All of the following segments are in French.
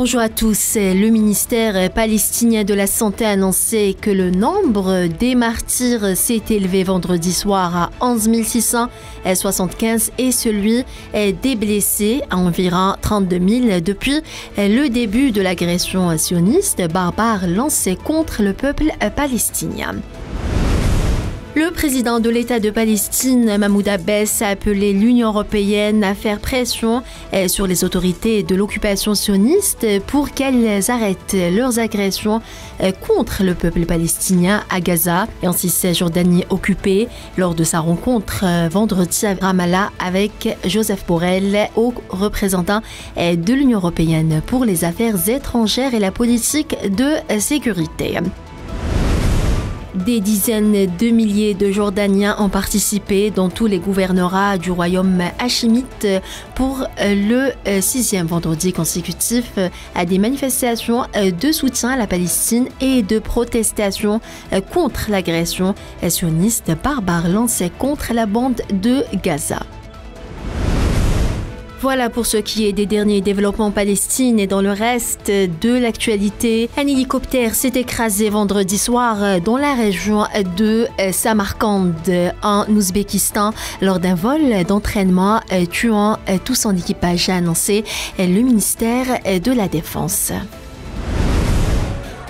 Bonjour à tous. Le ministère palestinien de la Santé a annoncé que le nombre des martyrs s'est élevé vendredi soir à 11 675 et celui des blessés à environ 32 000 depuis le début de l'agression sioniste barbare lancée contre le peuple palestinien. Le président de l'État de Palestine, Mahmoud Abbas, a appelé l'Union européenne à faire pression eh, sur les autorités de l'occupation sioniste pour qu'elles arrêtent leurs agressions eh, contre le peuple palestinien à Gaza et en Cisjordanie occupée lors de sa rencontre eh, vendredi à Ramallah avec Joseph Borrell, haut représentant de l'Union européenne pour les affaires étrangères et la politique de sécurité. Des dizaines de milliers de Jordaniens ont participé dans tous les gouvernorats du royaume hachimite pour le sixième vendredi consécutif à des manifestations de soutien à la Palestine et de protestation contre l'agression sioniste barbare lancée contre la bande de Gaza. Voilà pour ce qui est des derniers développements en Palestine et dans le reste de l'actualité. Un hélicoptère s'est écrasé vendredi soir dans la région de Samarkand en Ouzbékistan lors d'un vol d'entraînement tuant tout son équipage, a annoncé le ministère de la Défense.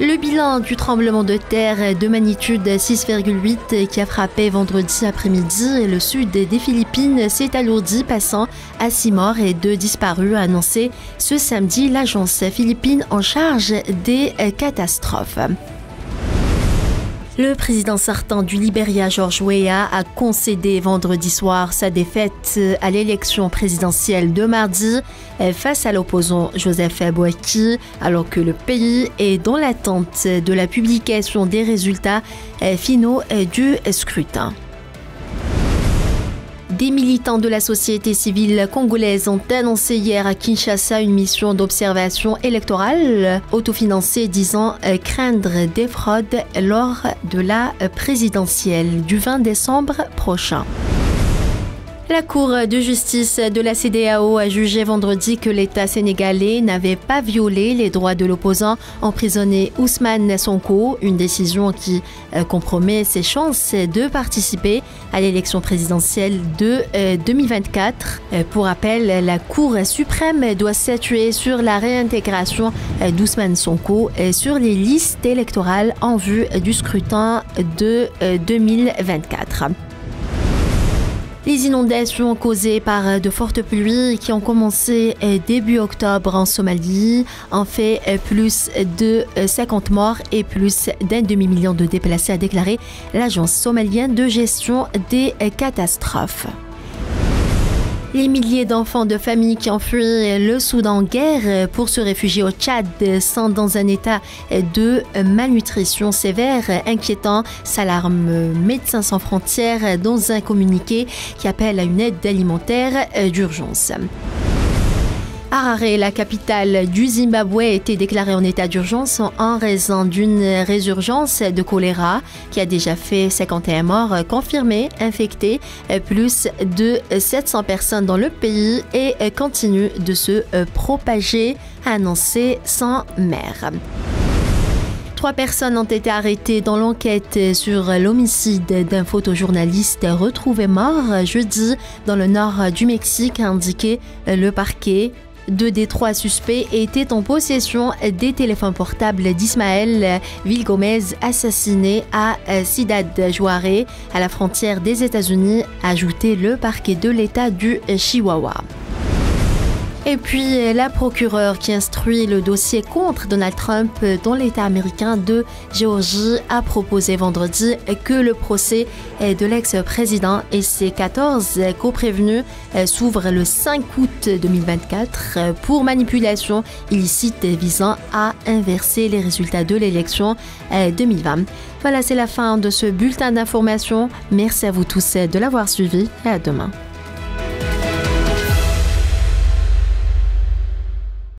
Le bilan du tremblement de terre de magnitude 6,8 qui a frappé vendredi après-midi le sud des Philippines s'est alourdi, passant à 6 morts et 2 disparus, a annoncé ce samedi l'agence philippine en charge des catastrophes. Le président sortant du Libéria, George Weah, a concédé vendredi soir sa défaite à l'élection présidentielle de mardi face à l'opposant Joseph Boaki, alors que le pays est dans l'attente de la publication des résultats finaux du scrutin. Des militants de la société civile congolaise ont annoncé hier à Kinshasa une mission d'observation électorale autofinancée disant craindre des fraudes lors de la présidentielle du 20 décembre prochain. La Cour de justice de la CDAO a jugé vendredi que l'État sénégalais n'avait pas violé les droits de l'opposant emprisonné Ousmane Sonko, une décision qui euh, compromet ses chances de participer à l'élection présidentielle de 2024. Euh, euh, pour rappel, la Cour suprême doit statuer sur la réintégration d'Ousmane Sonko sur les listes électorales en vue du scrutin de 2024. Les inondations causées par de fortes pluies qui ont commencé début octobre en Somalie ont fait plus de 50 morts et plus d'un demi-million de déplacés, a déclaré l'agence somalienne de gestion des catastrophes. Les milliers d'enfants de familles qui ont fui le Soudan en guerre pour se réfugier au Tchad sont dans un état de malnutrition sévère inquiétant, s'alarme Médecins sans frontières dans un communiqué qui appelle à une aide alimentaire d'urgence. Harare, la capitale du Zimbabwe, a été déclarée en état d'urgence en raison d'une résurgence de choléra qui a déjà fait 51 morts confirmés, infectés, plus de 700 personnes dans le pays et continue de se propager, annoncé sans maire. Trois personnes ont été arrêtées dans l'enquête sur l'homicide d'un photojournaliste retrouvé mort jeudi dans le nord du Mexique, a indiqué le parquet. Deux des trois suspects étaient en possession des téléphones portables d'Ismaël Vilgomez, assassiné à Ciudad Juarez, à la frontière des États-Unis, a ajouté le parquet de l'État du Chihuahua. Et puis la procureure qui instruit le dossier contre Donald Trump dans l'État américain de Géorgie a proposé vendredi que le procès de l'ex-président et ses 14 co-prévenus s'ouvre le 5 août 2024 pour manipulation illicite visant à inverser les résultats de l'élection 2020. Voilà, c'est la fin de ce bulletin d'information. Merci à vous tous de l'avoir suivi et à demain.